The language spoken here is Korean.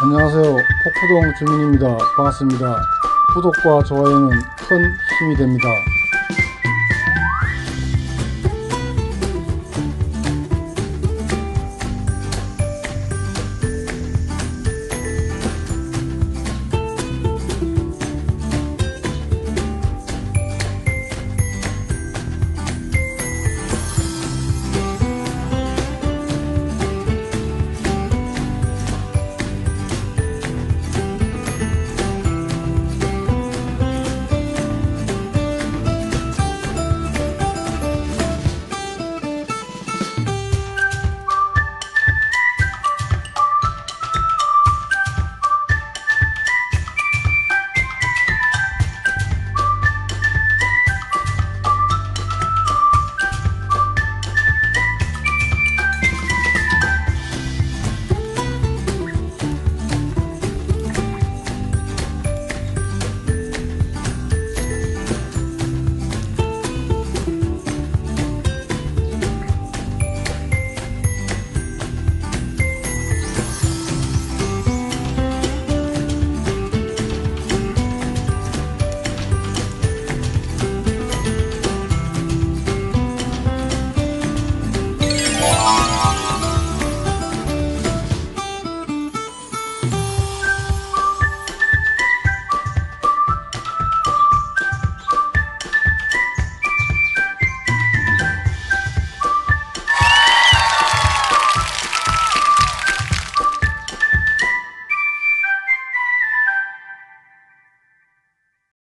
안녕하세요. 폭포동 주민입니다. 반갑습니다. 구독과 좋아요는 큰 힘이 됩니다.